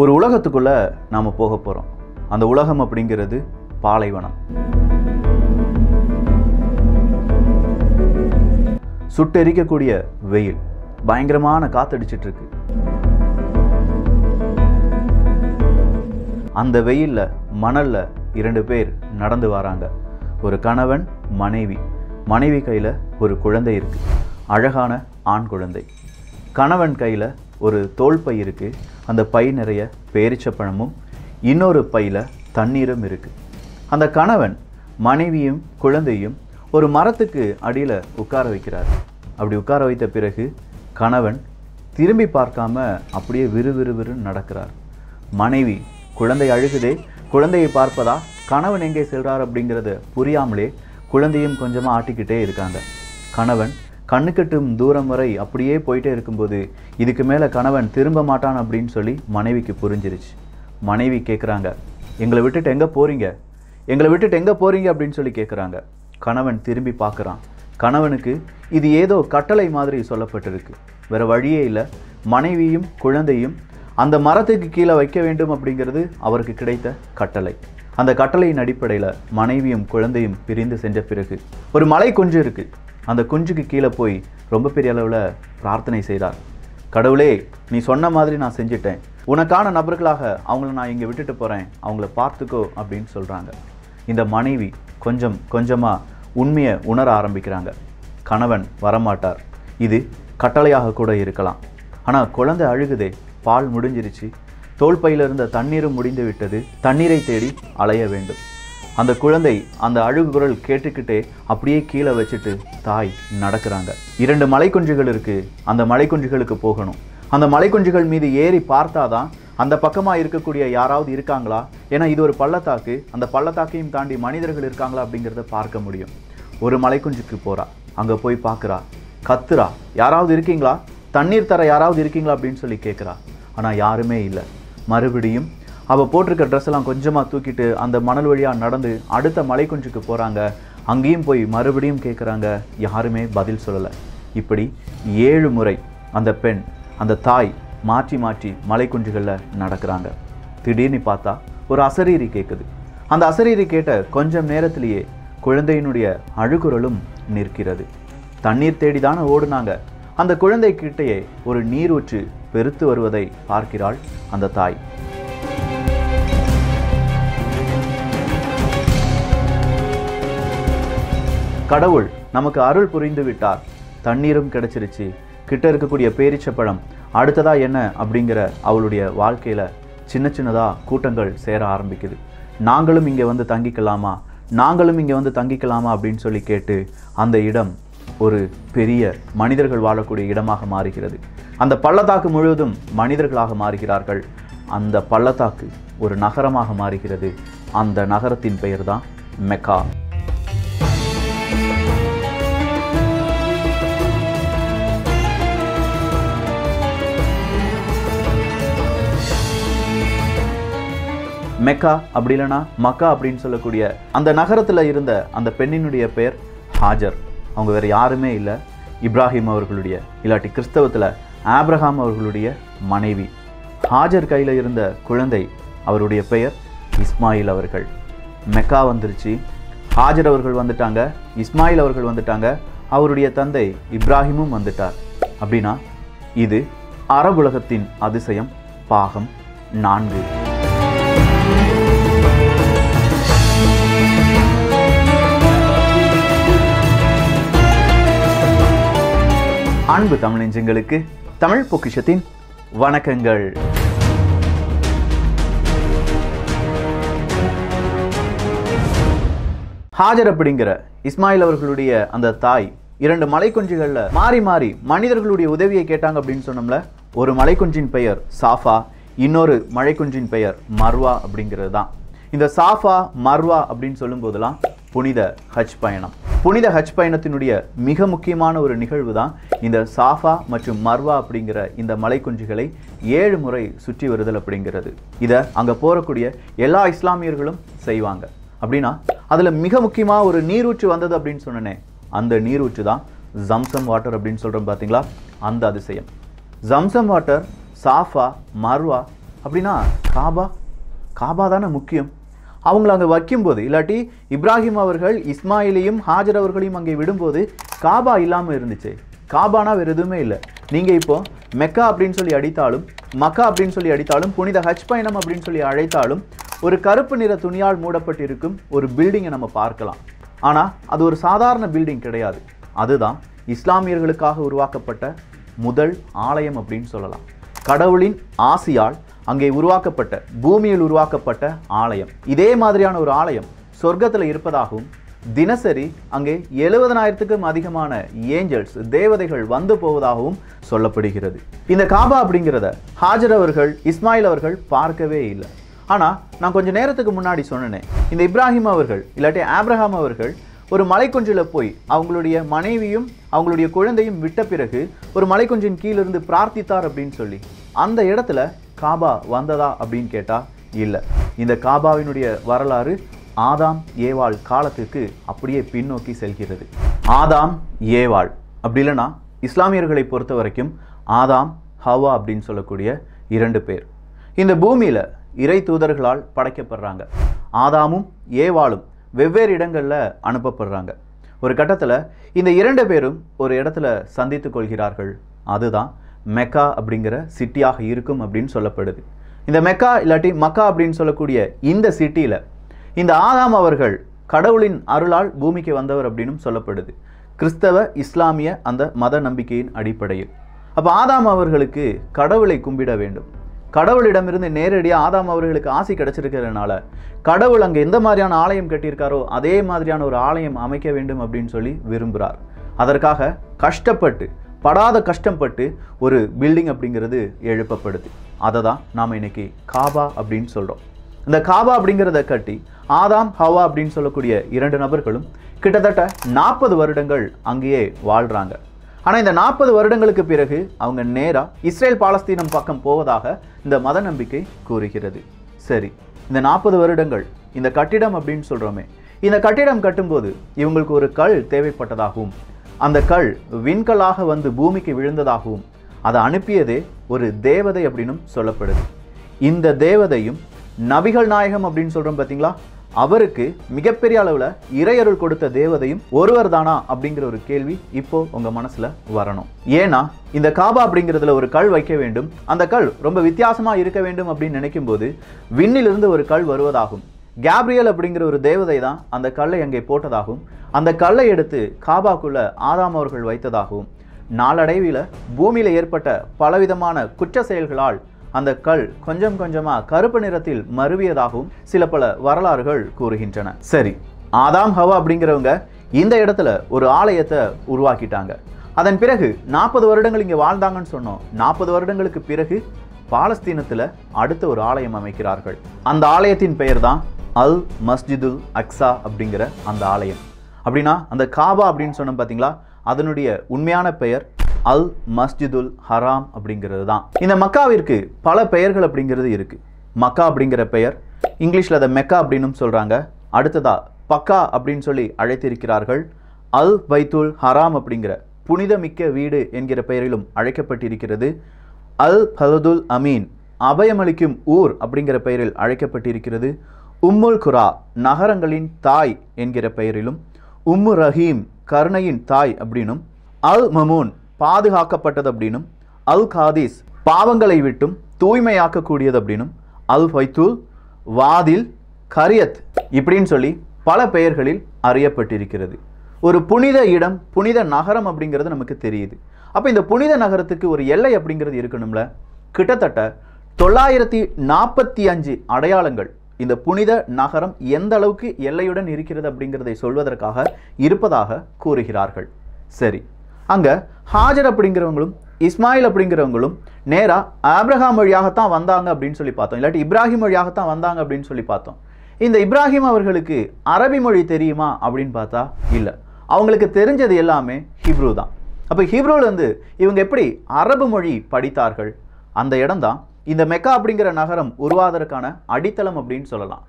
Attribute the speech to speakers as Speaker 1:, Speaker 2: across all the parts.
Speaker 1: ஒரு உலகத்துக்குள்ள நாம போக போறோம் அந்த உலகம் அப்படிங்கிறது பாலைவனம் சுட்டெரிக்கக்கூடிய வெயில் பயங்கரமான இருக்கு அந்த வெயில்ல மணல்ல இரண்டு பேர் நடந்து வராங்க ஒரு கணவன் மனைவி மனைவி கையில ஒரு குழந்தை இருக்கு அழகான ஆண் குழந்தை கணவன் கையில ஒரு தோல் பை இருக்குது அந்த பை நிறைய பேரிச்சப்பழமும் இன்னொரு பையில் தண்ணீரும் இருக்குது அந்த கணவன் மனைவியும் குழந்தையும் ஒரு மரத்துக்கு அடியில் உட்கார வைக்கிறார் அப்படி உட்கார வைத்த பிறகு கணவன் திரும்பி பார்க்காம அப்படியே விறுவிறுவிறுன்னு நடக்கிறார் மனைவி குழந்தை அழுகுதே குழந்தையை பார்ப்பதா கணவன் எங்கே செல்கிறார் அப்படிங்கிறத புரியாமலே குழந்தையும் கொஞ்சமாக ஆட்டிக்கிட்டே இருக்காங்க கணவன் கண்ணுக்கட்டும் தூரம் வரை அப்படியே போயிட்டே இருக்கும்போது இதுக்கு மேலே கணவன் திரும்ப மாட்டான் அப்படின்னு சொல்லி மனைவிக்கு புரிஞ்சிருச்சு மனைவி கேட்குறாங்க எங்களை விட்டுட்டு எங்கே போகிறீங்க எங்களை விட்டுட்டு எங்கே போகிறீங்க அப்படின்னு சொல்லி கேட்குறாங்க கணவன் திரும்பி பார்க்குறான் கணவனுக்கு இது ஏதோ கட்டளை மாதிரி சொல்லப்பட்டிருக்கு வேறு வழியே இல்லை மனைவியும் குழந்தையும் அந்த மரத்துக்கு கீழே வைக்க வேண்டும் அப்படிங்கிறது அவருக்கு கிடைத்த கட்டளை அந்த கட்டளையின் அடிப்படையில் மனைவியும் குழந்தையும் பிரிந்து சென்ற பிறகு ஒரு மலை கொஞ்சம் இருக்குது அந்த குஞ்சுக்கு கீழே போய் ரொம்ப பெரிய அளவில் பிரார்த்தனை செய்தார் கடவுளே நீ சொன்ன மாதிரி நான் செஞ்சிட்டேன் உனக்கான நபர்களாக அவங்கள நான் இங்கே விட்டுட்டு போகிறேன் அவங்கள பார்த்துக்கோ அப்படின்னு சொல்கிறாங்க இந்த மனைவி கொஞ்சம் கொஞ்சமாக உண்மையை உணர ஆரம்பிக்கிறாங்க கணவன் வரமாட்டார் இது கட்டளையாக கூட இருக்கலாம் ஆனால் குழந்தை அழுகுதே பால் முடிஞ்சிருச்சு தோல் பையில் இருந்த தண்ணீரும் முடிந்து விட்டது தண்ணீரை தேடி அலைய வேண்டும் அந்த குழந்தை அந்த அழுகு குரல் கேட்டுக்கிட்டே அப்படியே கீழே வச்சுட்டு தாய் நடக்கிறாங்க இரண்டு மலைக்குஞ்சுகள் இருக்குது அந்த மலைக்குஞ்சுகளுக்கு போகணும் அந்த மலைக்குஞ்சுகள் மீது ஏறி பார்த்தாதான் அந்த பக்கமாக இருக்கக்கூடிய யாராவது இருக்காங்களா ஏன்னா இது ஒரு பள்ளத்தாக்கு அந்த பள்ளத்தாக்கையும் தாண்டி மனிதர்கள் இருக்காங்களா அப்படிங்கிறத பார்க்க முடியும் ஒரு மலைக்குஞ்சுக்கு போறா அங்கே போய் பார்க்குறா கத்துறா யாராவது இருக்கீங்களா தண்ணீர் தர யாராவது இருக்கீங்களா அப்படின்னு சொல்லி கேட்குறா ஆனால் யாருமே இல்லை மறுபடியும் அவள் போட்டிருக்க ட்ரெஸ் எல்லாம் கொஞ்சமாக தூக்கிட்டு அந்த மணல் வழியாக நடந்து அடுத்த மலைக்குஞ்சுக்கு போகிறாங்க அங்கேயும் போய் மறுபடியும் கேட்குறாங்க யாருமே பதில் சொல்லலை இப்படி ஏழு முறை அந்த பெண் அந்த தாய் மாற்றி மாற்றி மலைக்குஞ்சுகளில் நடக்கிறாங்க திடீர்னு பார்த்தா ஒரு அசரீரி கேட்குது அந்த அசரீரி கேட்ட கொஞ்சம் நேரத்திலேயே குழந்தையினுடைய அழுகுரலும் நிற்கிறது தண்ணீர் தேடி தானே ஓடுனாங்க அந்த குழந்தை ஒரு ஒரு ஊற்று பெருத்து வருவதை பார்க்கிறாள் அந்த தாய் கடவுள் நமக்கு அருள் புரிந்து விட்டார் தண்ணீரும் கிடைச்சிருச்சு கிட்ட இருக்கக்கூடிய பேரிச்சப்பழம் அடுத்ததா என்ன அப்படிங்கிற அவளுடைய வாழ்க்கையில் சின்ன சின்னதாக கூட்டங்கள் சேர ஆரம்பிக்குது நாங்களும் இங்கே வந்து தங்கிக்கலாமா நாங்களும் இங்கே வந்து தங்கிக்கலாமா அப்படின்னு சொல்லி கேட்டு அந்த இடம் ஒரு பெரிய மனிதர்கள் வாழக்கூடிய இடமாக மாறுகிறது அந்த பள்ளத்தாக்கு முழுவதும் மனிதர்களாக மாறுகிறார்கள் அந்த பள்ளத்தாக்கு ஒரு நகரமாக மாறுகிறது அந்த நகரத்தின் பெயர் தான் மெக்கா மெக்கா அப்படி இல்லைன்னா மக்கா அப்படின்னு சொல்லக்கூடிய அந்த நகரத்தில் இருந்த அந்த பெண்ணினுடைய பெயர் ஹாஜர் அவங்க வேறு யாருமே இல்லை இப்ராஹிம் அவர்களுடைய இல்லாட்டி கிறிஸ்தவத்தில் ஆப்ரஹாம் அவர்களுடைய மனைவி ஹாஜர் கையில் இருந்த குழந்தை அவருடைய பெயர் இஸ்மாயில் அவர்கள் மெக்கா வந்துருச்சு ஹாஜர் அவர்கள் வந்துட்டாங்க இஸ்மாயில் அவர்கள் வந்துட்டாங்க அவருடைய தந்தை இப்ராஹிமும் வந்துட்டார் அப்படின்னா இது அரபுலகத்தின் அதிசயம் பாகம் நான்கு அன்பு தமிழ் நெஞ்சங்களுக்கு தமிழ் பொக்கிஷத்தின் வணக்கங்கள் ஹாஜர் அப்படிங்கிற இஸ்மாயில் அவர்களுடைய அந்த தாய் இரண்டு மலைக்குஞ்சுகளில் மாறி மாறி மனிதர்களுடைய உதவியை கேட்டாங்க அப்படின்னு சொன்னோம்ல ஒரு மலைக்குஞ்சின் பெயர் சாஃபா இன்னொரு மழைக்குஞ்சின் பெயர் மர்வா அப்படிங்கிறது தான் இந்த சாஃபா மர்வா அப்படின்னு சொல்லும்போதெல்லாம் புனித ஹஜ் பயணம் புனித ஹஜ் பயணத்தினுடைய மிக முக்கியமான ஒரு நிகழ்வு தான் இந்த சாஃபா மற்றும் மர்வா அப்படிங்கிற இந்த மலைக்குஞ்சுகளை ஏழு முறை சுற்றி வருதல் அப்படிங்கிறது இதை அங்கே போகக்கூடிய எல்லா இஸ்லாமியர்களும் செய்வாங்க அப்படின்னா அதில் மிக முக்கியமாக ஒரு நீரூற்று வந்தது அப்படின்னு சொன்னனே அந்த நீரூற்று தான் ஜம்சம் வாட்டர் அப்படின்னு சொல்கிறோம் பார்த்தீங்களா அந்த அதிசயம் ஜம்சம் வாட்டர் சாஃபா மர்வா அப்படின்னா காபா காபா தானே முக்கியம் அவங்கள அங்கே வைக்கும்போது இல்லாட்டி இப்ராஹிம் அவர்கள் இஸ்மாயிலையும் ஹாஜர் அவர்களையும் அங்கே விடும்போது காபா இல்லாமல் இருந்துச்சு காபானா வேறு எதுவுமே இல்லை நீங்கள் இப்போ மெக்கா அப்படின்னு சொல்லி அடித்தாலும் மக்கா அப்படின்னு சொல்லி அடித்தாலும் புனித ஹஜ் பயணம் அப்படின்னு சொல்லி அழைத்தாலும் ஒரு கருப்பு நிற துணியால் மூடப்பட்டிருக்கும் ஒரு பில்டிங்கை நம்ம பார்க்கலாம் ஆனால் அது ஒரு சாதாரண பில்டிங் கிடையாது அதுதான் இஸ்லாமியர்களுக்காக உருவாக்கப்பட்ட முதல் ஆலயம் அப்படின்னு சொல்லலாம் கடவுளின் ஆசியால் அங்கே உருவாக்கப்பட்ட பூமியில் உருவாக்கப்பட்ட ஆலயம் இதே மாதிரியான ஒரு ஆலயம் சொர்க்கத்தில் இருப்பதாகவும் தினசரி அங்கே எழுபதனாயிரத்துக்கும் அதிகமான ஏஞ்சல்ஸ் தேவதைகள் வந்து போவதாகவும் சொல்லப்படுகிறது இந்த காபா அப்படிங்கிறத ஹாஜர் அவர்கள் இஸ்மாயில் அவர்கள் பார்க்கவே இல்லை ஆனால் நான் கொஞ்சம் நேரத்துக்கு முன்னாடி சொன்னேன் இந்த இப்ராஹிம் அவர்கள் இல்லாட்டி ஆப்ரஹாம் அவர்கள் ஒரு மலைக்குன்றில் போய் அவங்களுடைய மனைவியும் அவங்களுடைய குழந்தையும் விட்ட பிறகு ஒரு மலைக்குன்றின் கீழிருந்து பிரார்த்தித்தார் அப்படின்னு சொல்லி அந்த இடத்துல காபா வந்ததா அப்படின்னு கேட்டால் இல்லை இந்த காபாவினுடைய வரலாறு ஆதாம் ஏவாள் காலத்துக்கு அப்படியே பின்னோக்கி செல்கிறது ஆதாம் ஏவாள் அப்படி இல்லைன்னா இஸ்லாமியர்களை பொறுத்த வரைக்கும் ஆதாம் ஹவா அப்படின்னு சொல்லக்கூடிய இரண்டு பேர் இந்த பூமியில் இறை தூதர்களால் படைக்கப்படுறாங்க ஆதாமும் ஏவாளும் வெவ்வேறு இடங்களில் அனுப்பப்படுறாங்க ஒரு கட்டத்தில் இந்த இரண்டு பேரும் ஒரு இடத்துல சந்தித்து கொள்கிறார்கள் அதுதான் மெக்கா அப்படிங்கிற சிட்டியாக இருக்கும் அப்படின்னு சொல்லப்படுது இந்த மெக்கா இல்லாட்டி மக்கா அப்படின்னு சொல்லக்கூடிய இந்த சிட்டியில் இந்த ஆதாம் அவர்கள் கடவுளின் அருளால் பூமிக்கு வந்தவர் அப்படின்னு சொல்லப்படுது கிறிஸ்தவ இஸ்லாமிய அந்த மத நம்பிக்கையின் அடிப்படையில் அப்போ ஆதாம் அவர்களுக்கு கடவுளை கும்பிட வேண்டும் கடவுளிடமிருந்து நேரடியாக ஆதாம் அவர்களுக்கு ஆசை கிடச்சிருக்கிறதுனால கடவுள் அங்கே எந்த மாதிரியான ஆலயம் கட்டியிருக்காரோ அதே மாதிரியான ஒரு ஆலயம் அமைக்க வேண்டும் அப்படின்னு சொல்லி விரும்புகிறார் அதற்காக கஷ்டப்பட்டு படாத கஷ்டப்பட்டு ஒரு பில்டிங் அப்படிங்கிறது எழுப்பப்படுது அதை தான் நாம் இன்றைக்கி காபா அப்படின்னு சொல்கிறோம் இந்த காபா அப்படிங்கிறத கட்டி ஆதாம் ஹவா அப்படின்னு சொல்லக்கூடிய இரண்டு நபர்களும் கிட்டத்தட்ட நாற்பது வருடங்கள் அங்கேயே வாழ்கிறாங்க ஆனால் இந்த நாற்பது வருடங்களுக்கு பிறகு அவங்க நேராக இஸ்ரேல் பாலஸ்தீனம் பக்கம் போவதாக இந்த மத நம்பிக்கை கூறுகிறது சரி இந்த நாற்பது வருடங்கள் இந்த கட்டிடம் அப்படின்னு சொல்கிறோமே இந்த கட்டிடம் கட்டும்போது இவங்களுக்கு ஒரு கல் தேவைப்பட்டதாகவும் அந்த கல் விண்கல்லாக வந்து பூமிக்கு விழுந்ததாகவும் அதை அனுப்பியதே ஒரு தேவதை அப்படின்னும் சொல்லப்படுது இந்த தேவதையும் நபிகள் நாயகம் அப்படின்னு சொல்கிறோம் பார்த்தீங்களா அவருக்கு மிகப்பெரிய அளவில் இறையருள் கொடுத்த தேவதையும் ஒருவர் தானா அப்படிங்கிற ஒரு கேள்வி இப்போ உங்கள் மனசில் வரணும் ஏன்னா இந்த காபா அப்படிங்கிறதுல ஒரு கல் வைக்க வேண்டும் அந்த கல் ரொம்ப வித்தியாசமாக இருக்க வேண்டும் அப்படின்னு நினைக்கும் போது விண்ணிலிருந்து ஒரு கல் வருவதாகும் கேப்ரியல் அப்படிங்கிற ஒரு தேவதை தான் அந்த கல்லை அங்கே போட்டதாகவும் அந்த கல்லை எடுத்து காபாக்குள்ள ஆதாம் அவர்கள் வைத்ததாகவும் நாளடைவில் பூமியில் ஏற்பட்ட பலவிதமான குற்ற செயல்களால் அந்த கல் கொஞ்சம் கொஞ்சமாக கருப்பு நிறத்தில் மருவியதாகவும் சில பல வரலாறுகள் கூறுகின்றன சரி ஆதாம் ஹவா அப்படிங்கிறவங்க இந்த இடத்துல ஒரு ஆலயத்தை உருவாக்கிட்டாங்க அதன் பிறகு நாற்பது வருடங்கள் இங்கே வாழ்ந்தாங்கன்னு சொன்னோம் நாற்பது வருடங்களுக்கு பிறகு பாலஸ்தீனத்தில் அடுத்த ஒரு ஆலயம் அமைக்கிறார்கள் அந்த ஆலயத்தின் பெயர் தான் அல் மஸ்ஜிதுல் அக்ஸா அப்படிங்கிற அந்த ஆலயம் அப்படின்னா அந்த காபா அப்படின்னு சொன்னோம் பார்த்தீங்களா அதனுடைய உண்மையான பெயர் அல் மஸ்ஜிதுல் ஹராம் அப்படிங்கிறது தான் இந்த மக்காவிற்கு பல பெயர்கள் அப்படிங்கிறது இருக்குது மக்கா அப்படிங்கிற பெயர் இங்கிலீஷில் அதை மெக்கா அப்படின்னு சொல்கிறாங்க அடுத்ததாக பக்கா அப்படின்னு சொல்லி அழைத்திருக்கிறார்கள் அல் பைத்துல் ஹராம் அப்படிங்கிற புனிதமிக்க வீடு என்கிற பெயரிலும் அழைக்கப்பட்டிருக்கிறது அல் பலதுல் அமீன் அபயமளிக்கும் ஊர் அப்படிங்கிற பெயரில் அழைக்கப்பட்டிருக்கிறது உம்முல் குரா நகரங்களின் தாய் என்கிற பெயரிலும் உம்மு ரஹீம் கருணையின் தாய் அப்படின்னும் அல் மமூன் பாதுகாக்கப்பட்டது அப்படின்னும் அல் காதீஸ் பாவங்களை விட்டும் தூய்மையாக்கக்கூடியது அப்படின்னும் அல் ஃபைத்துல் வாதில் கரியத் இப்படின்னு சொல்லி பல பெயர்களில் அறியப்பட்டிருக்கிறது ஒரு புனித இடம் புனித நகரம் அப்படிங்கிறது நமக்கு தெரியுது அப்போ இந்த புனித நகரத்துக்கு ஒரு எல்லை அப்படிங்கிறது இருக்கணும்ல கிட்டத்தட்ட தொள்ளாயிரத்தி நாற்பத்தி அஞ்சு அடையாளங்கள் இந்த புனித நகரம் எந்த அளவுக்கு எல்லையுடன் இருக்கிறது அப்படிங்கிறதை சொல்வதற்காக இருப்பதாக கூறுகிறார்கள் சரி அங்கே ஹாஜர் அப்படிங்கிறவங்களும் இஸ்மாயில் அப்படிங்கிறவங்களும் நேராக ஆப்ரஹாம் வழியாகத்தான் வந்தாங்க அப்படின்னு சொல்லி பார்த்தோம் இல்லாட்டி இப்ராஹிம் வழியாகத்தான் வந்தாங்க அப்படின்னு சொல்லி பார்த்தோம் இந்த இப்ராஹிம் அவர்களுக்கு அரபி மொழி தெரியுமா அப்படின்னு பார்த்தா இல்லை அவங்களுக்கு தெரிஞ்சது எல்லாமே ஹிப்ரூ தான் அப்போ ஹிப்ரூலேருந்து இவங்க எப்படி அரபு மொழி படித்தார்கள் அந்த இடம் தான் இந்த மெக்கா அப்படிங்கிற நகரம் உருவாதற்கான அடித்தளம் அப்படின்னு சொல்லலாம்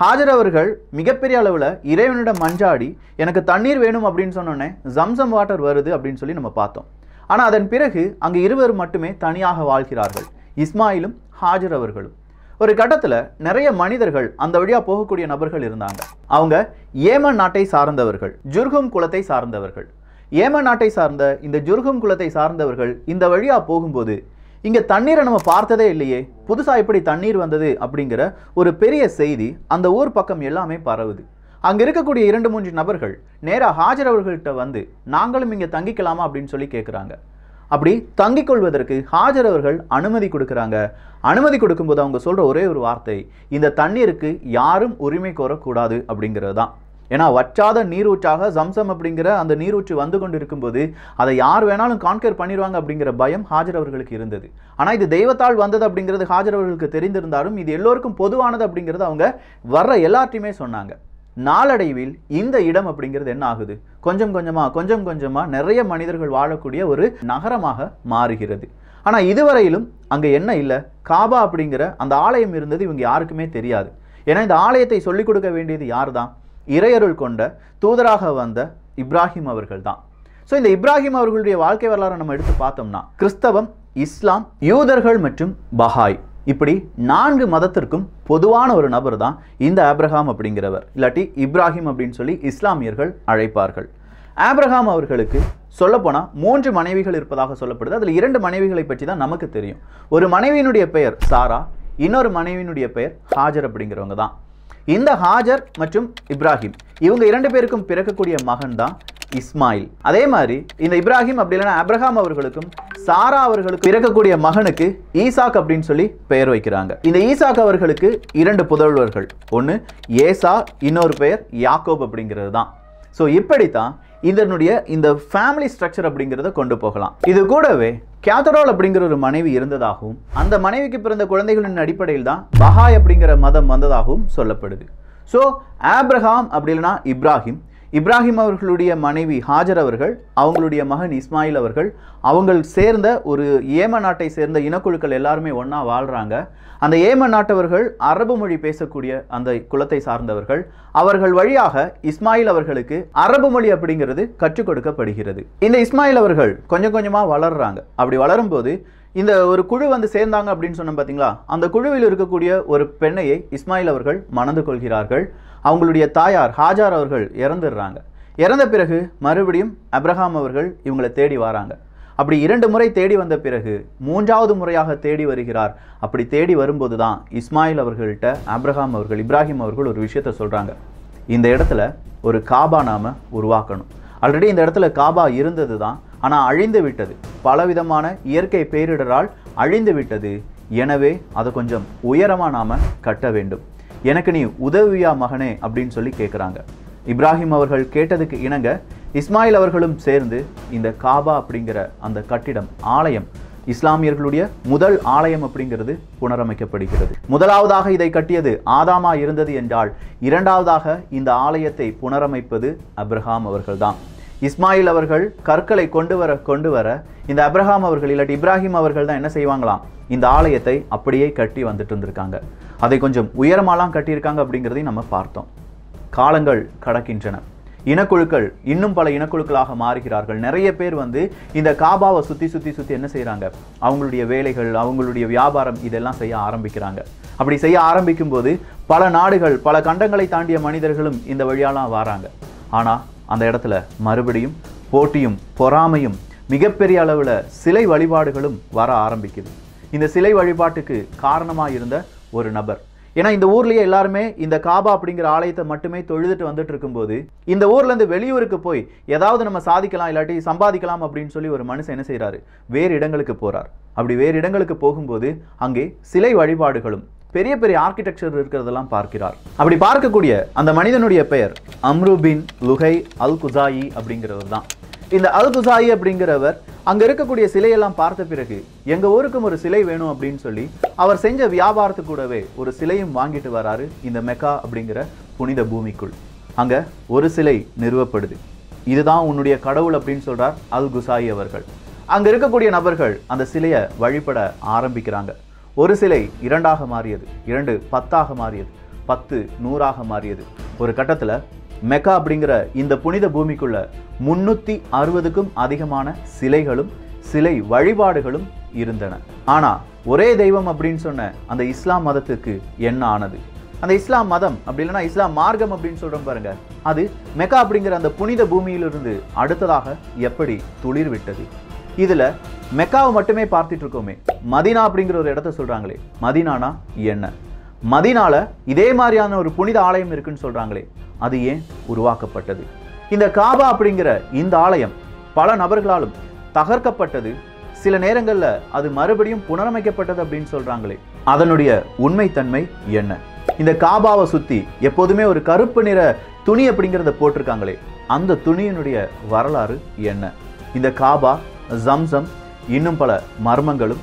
Speaker 1: ஹாஜர் அவர்கள் மிகப்பெரிய அளவில் இறைவனிடம் மஞ்சாடி எனக்கு தண்ணீர் வேணும் அப்படின்னு சொன்னோன்னே ஜம்சம் வாட்டர் வருது அப்படின்னு சொல்லி நம்ம பார்த்தோம் ஆனால் அதன் பிறகு அங்கே இருவர் மட்டுமே தனியாக வாழ்கிறார்கள் இஸ்மாயிலும் ஹாஜர் அவர்களும் ஒரு கட்டத்தில் நிறைய மனிதர்கள் அந்த வழியாக போகக்கூடிய நபர்கள் இருந்தாங்க அவங்க ஏமன் நாட்டை சார்ந்தவர்கள் ஜுர்கும் குலத்தை சார்ந்தவர்கள் ஏமன் நாட்டை சார்ந்த இந்த ஜுர்கும் குலத்தை சார்ந்தவர்கள் இந்த வழியாக போகும்போது இங்கே தண்ணீரை நம்ம பார்த்ததே இல்லையே புதுசாக எப்படி தண்ணீர் வந்தது அப்படிங்கிற ஒரு பெரிய செய்தி அந்த ஊர் பக்கம் எல்லாமே பரவுது அங்கே இருக்கக்கூடிய இரண்டு மூன்று நபர்கள் நேராக ஹாஜர் அவர்கள்ட்ட வந்து நாங்களும் இங்கே தங்கிக்கலாமா அப்படின்னு சொல்லி கேட்குறாங்க அப்படி தங்கிக் கொள்வதற்கு ஹாஜர் அவர்கள் அனுமதி கொடுக்குறாங்க அனுமதி கொடுக்கும்போது அவங்க சொல்கிற ஒரே ஒரு வார்த்தை இந்த தண்ணீருக்கு யாரும் உரிமை கோரக்கூடாது அப்படிங்கிறது தான் ஏன்னா வற்றாத நீரூற்றாக சம்சம் அப்படிங்கிற அந்த நீரூற்று வந்து கொண்டு இருக்கும்போது அதை யார் வேணாலும் கான்கர் பண்ணிடுவாங்க அப்படிங்கிற பயம் ஹாஜர் அவர்களுக்கு இருந்தது ஆனால் இது தெய்வத்தால் வந்தது அப்படிங்கிறது ஹாஜர் அவர்களுக்கு தெரிந்திருந்தாலும் இது எல்லோருக்கும் பொதுவானது அப்படிங்கிறது அவங்க வர்ற எல்லார்ட்டையுமே சொன்னாங்க நாளடைவில் இந்த இடம் அப்படிங்கிறது என்ன ஆகுது கொஞ்சம் கொஞ்சமாக கொஞ்சம் கொஞ்சமாக நிறைய மனிதர்கள் வாழக்கூடிய ஒரு நகரமாக மாறுகிறது ஆனால் இதுவரையிலும் அங்கே என்ன இல்லை காபா அப்படிங்கிற அந்த ஆலயம் இருந்தது இவங்க யாருக்குமே தெரியாது ஏன்னா இந்த ஆலயத்தை சொல்லிக் கொடுக்க வேண்டியது யார் தான் இறையருள் கொண்ட தூதராக வந்த இப்ராஹிம் அவர்கள் தான் ஸோ இந்த இப்ராஹிம் அவர்களுடைய வாழ்க்கை வரலாறு நம்ம எடுத்து பார்த்தோம்னா கிறிஸ்தவம் இஸ்லாம் யூதர்கள் மற்றும் பஹாய் இப்படி நான்கு மதத்திற்கும் பொதுவான ஒரு நபர் தான் இந்த ஆப்ரஹாம் அப்படிங்கிறவர் இல்லாட்டி இப்ராஹிம் அப்படின்னு சொல்லி இஸ்லாமியர்கள் அழைப்பார்கள் ஆப்ரஹாம் அவர்களுக்கு சொல்லப்போனால் மூன்று மனைவிகள் இருப்பதாக சொல்லப்படுது அதில் இரண்டு மனைவிகளை பற்றி தான் நமக்கு தெரியும் ஒரு மனைவியினுடைய பெயர் சாரா இன்னொரு மனைவியினுடைய பெயர் ஹாஜர் அப்படிங்கிறவங்க தான் இந்த ஹாஜர் மற்றும் இப்ராஹிம் இவங்க இரண்டு பேருக்கும் பிறக்கக்கூடிய மகன் தான் இஸ்மாயில் அதே மாதிரி இந்த இப்ராஹிம் அப்படி இல்லைன்னா அப்ரஹாம் அவர்களுக்கும் சாரா அவர்களுக்கு பிறக்கக்கூடிய மகனுக்கு ஈசாக் அப்படின்னு சொல்லி பெயர் வைக்கிறாங்க இந்த ஈசாக் அவர்களுக்கு இரண்டு புதல்வர்கள் ஒன்று ஏசா இன்னொரு பெயர் யாக்கோப் அப்படிங்கிறது தான் ஸோ இப்படித்தான் இதனுடைய இந்த ஃபேமிலி ஸ்ட்ரக்சர் அப்படிங்கிறத கொண்டு போகலாம் இது கூடவே கேத்தரால் அப்படிங்கிற ஒரு மனைவி இருந்ததாகவும் அந்த மனைவிக்கு பிறந்த குழந்தைகளின் அடிப்படையில் தான் பஹாய் அப்படிங்கிற மதம் வந்ததாகவும் சொல்லப்படுது ஸோ ஆப்ரஹாம் அப்படி இல்லைனா இப்ராஹிம் இப்ராஹிம் அவர்களுடைய மனைவி ஹாஜர் அவர்கள் அவங்களுடைய மகன் இஸ்மாயில் அவர்கள் அவங்கள் சேர்ந்த ஒரு ஏம நாட்டை சேர்ந்த இனக்குழுக்கள் எல்லாருமே ஒன்றா வாழ்கிறாங்க அந்த ஏம நாட்டவர்கள் அரபு மொழி பேசக்கூடிய அந்த குலத்தை சார்ந்தவர்கள் அவர்கள் வழியாக இஸ்மாயில் அவர்களுக்கு அரபு மொழி அப்படிங்கிறது கற்றுக் கொடுக்கப்படுகிறது இந்த இஸ்மாயில் அவர்கள் கொஞ்சம் கொஞ்சமாக வளர்கிறாங்க அப்படி வளரும்போது இந்த ஒரு குழு வந்து சேர்ந்தாங்க அப்படின்னு சொன்னோம் பார்த்தீங்களா அந்த குழுவில் இருக்கக்கூடிய ஒரு பெண்ணையை இஸ்மாயில் அவர்கள் மணந்து கொள்கிறார்கள் அவங்களுடைய தாயார் ஹாஜார் அவர்கள் இறந்துடுறாங்க இறந்த பிறகு மறுபடியும் அப்ரஹாம் அவர்கள் இவங்களை தேடி வராங்க அப்படி இரண்டு முறை தேடி வந்த பிறகு மூன்றாவது முறையாக தேடி வருகிறார் அப்படி தேடி வரும்போது தான் இஸ்மாயில் அவர்கள்ட்ட அப்ரஹாம் அவர்கள் இப்ராஹிம் அவர்கள் ஒரு விஷயத்த சொல்கிறாங்க இந்த இடத்துல ஒரு காபா நாம் உருவாக்கணும் ஆல்ரெடி இந்த இடத்துல காபா இருந்தது தான் ஆனால் அழிந்து விட்டது பலவிதமான இயற்கை பேரிடரால் அழிந்து விட்டது எனவே அதை கொஞ்சம் உயரமாக நாம் கட்ட வேண்டும் எனக்கு நீ உதவியா மகனே அப்படின்னு சொல்லி கேட்குறாங்க இப்ராஹிம் அவர்கள் கேட்டதுக்கு இணங்க இஸ்மாயில் அவர்களும் சேர்ந்து இந்த காபா அப்படிங்கிற அந்த கட்டிடம் ஆலயம் இஸ்லாமியர்களுடைய முதல் ஆலயம் அப்படிங்கிறது புனரமைக்கப்படுகிறது முதலாவதாக இதை கட்டியது ஆதாமா இருந்தது என்றால் இரண்டாவதாக இந்த ஆலயத்தை புனரமைப்பது அப்ரஹாம் அவர்கள்தான் இஸ்மாயில் அவர்கள் கற்களை கொண்டு வர கொண்டு வர இந்த அப்ரஹாம் அவர்கள் இல்லாட்டி இப்ராஹிம் அவர்கள் தான் என்ன செய்வாங்களாம் இந்த ஆலயத்தை அப்படியே கட்டி வந்துட்டு இருந்திருக்காங்க அதை கொஞ்சம் உயரமாலாம் கட்டியிருக்காங்க அப்படிங்கிறதையும் நம்ம பார்த்தோம் காலங்கள் கடக்கின்றன இனக்குழுக்கள் இன்னும் பல இனக்குழுக்களாக மாறுகிறார்கள் நிறைய பேர் வந்து இந்த காபாவை சுற்றி சுற்றி சுற்றி என்ன செய்கிறாங்க அவங்களுடைய வேலைகள் அவங்களுடைய வியாபாரம் இதெல்லாம் செய்ய ஆரம்பிக்கிறாங்க அப்படி செய்ய ஆரம்பிக்கும் போது பல நாடுகள் பல கண்டங்களை தாண்டிய மனிதர்களும் இந்த வழியாலாம் வராங்க ஆனால் அந்த இடத்துல மறுபடியும் போட்டியும் பொறாமையும் மிகப்பெரிய அளவில் சிலை வழிபாடுகளும் வர ஆரம்பிக்குது இந்த சிலை வழிபாட்டுக்கு காரணமாக இருந்த ஒரு நபர் ஏன்னா இந்த ஊர்லயே எல்லாருமே இந்த காபா அப்படிங்கிற ஆலயத்தை மட்டுமே தொழுதுட்டு வந்துட்டு இருக்கும்போது இந்த ஊர்ல இருந்து வெளியூருக்கு போய் ஏதாவது நம்ம சாதிக்கலாம் இல்லாட்டி சம்பாதிக்கலாம் அப்படின்னு சொல்லி ஒரு மனுஷன் என்ன செய்கிறாரு வேறு இடங்களுக்கு போகிறார் அப்படி வேறு இடங்களுக்கு போகும்போது அங்கே சிலை வழிபாடுகளும் பெரிய பெரிய ஆர்கிடெக்சர் இருக்கிறதெல்லாம் பார்க்கிறார் அப்படி பார்க்கக்கூடிய அந்த மனிதனுடைய பெயர் அம்ருபின் லுகை அல் குசாயி அப்படிங்கிறவர் தான் இந்த அல் குசாயி அப்படிங்கிறவர் அங்க இருக்கக்கூடிய சிலையெல்லாம் பார்த்த பிறகு எங்க ஊருக்கும் ஒரு சிலை வேணும் அப்படின்னு சொல்லி அவர் செஞ்ச வியாபாரத்து கூடவே ஒரு சிலையும் வாங்கிட்டு வராரு இந்த மெக்கா அப்படிங்கிற புனித பூமிக்குள் அங்க ஒரு சிலை நிறுவப்படுது இதுதான் உன்னுடைய கடவுள் அப்படின்னு சொல்றார் அல் குசாயி அவர்கள் அங்க இருக்கக்கூடிய நபர்கள் அந்த சிலையை வழிபட ஆரம்பிக்கிறாங்க ஒரு சிலை இரண்டாக மாறியது இரண்டு பத்தாக மாறியது பத்து நூறாக மாறியது ஒரு கட்டத்தில் மெக்கா அப்படிங்கிற இந்த புனித பூமிக்குள்ள முன்னூற்றி அறுபதுக்கும் அதிகமான சிலைகளும் சிலை வழிபாடுகளும் இருந்தன ஆனால் ஒரே தெய்வம் அப்படின்னு சொன்ன அந்த இஸ்லாம் மதத்துக்கு என்ன ஆனது அந்த இஸ்லாம் மதம் அப்படி இல்லைன்னா இஸ்லாம் மார்க்கம் அப்படின்னு சொல்கிறோம் பாருங்க அது மெக்கா அப்படிங்கிற அந்த புனித பூமியிலிருந்து அடுத்ததாக எப்படி துளிர் விட்டது இதில் மெக்காவை மட்டுமே பார்த்துட்டு இருக்கோமே மதினா அப்படிங்கிற ஒரு இடத்த சொல்கிறாங்களே மதினானா என்ன மதினால இதே மாதிரியான ஒரு புனித ஆலயம் இருக்குன்னு சொல்றாங்களே அது ஏன் உருவாக்கப்பட்டது இந்த காபா அப்படிங்கிற இந்த ஆலயம் பல நபர்களாலும் தகர்க்கப்பட்டது சில நேரங்களில் அது மறுபடியும் புனரமைக்கப்பட்டது அப்படின்னு சொல்றாங்களே அதனுடைய உண்மைத்தன்மை என்ன இந்த காபாவை சுற்றி எப்போதுமே ஒரு கருப்பு நிற துணி அப்படிங்கிறத போட்டிருக்காங்களே அந்த துணியினுடைய வரலாறு என்ன இந்த காபா ஜம்சம் இன்னும் பல மர்மங்களும்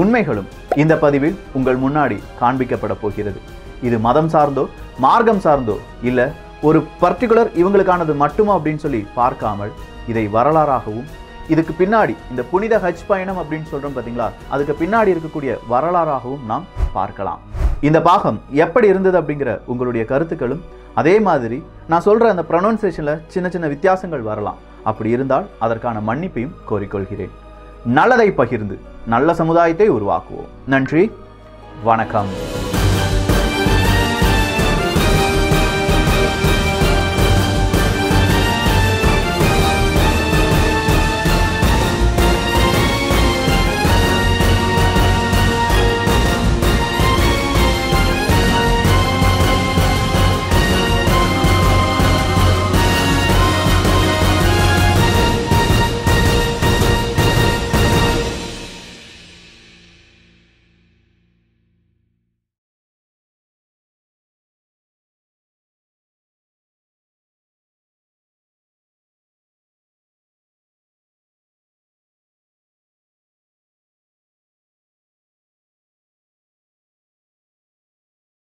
Speaker 1: உண்மைகளும் இந்த பதிவில் உங்கள் முன்னாடி காண்பிக்கப்பட போகிறது இது மதம் சார்ந்தோ மார்க்கம் சார்ந்தோ இல்லை ஒரு பர்டிகுலர் இவங்களுக்கானது மட்டுமா அப்படின்னு சொல்லி பார்க்காமல் இதை வரலாறாகவும் இதுக்கு பின்னாடி இந்த புனித ஹஜ் பயணம் அப்படின்னு சொல்கிறோம் பார்த்தீங்களா அதுக்கு பின்னாடி இருக்கக்கூடிய வரலாறாகவும் நாம் பார்க்கலாம் இந்த பாகம் எப்படி இருந்தது அப்படிங்கிற உங்களுடைய கருத்துக்களும் அதே மாதிரி நான் சொல்கிற அந்த ப்ரொனவுன்சேஷனில் சின்ன சின்ன வித்தியாசங்கள் வரலாம் அப்படி இருந்தால் அதற்கான மன்னிப்பையும் கோரிக்கொள்கிறேன் நல்லதை பகிர்ந்து நல்ல சமுதாயத்தை உருவாக்குவோம் நன்றி வணக்கம்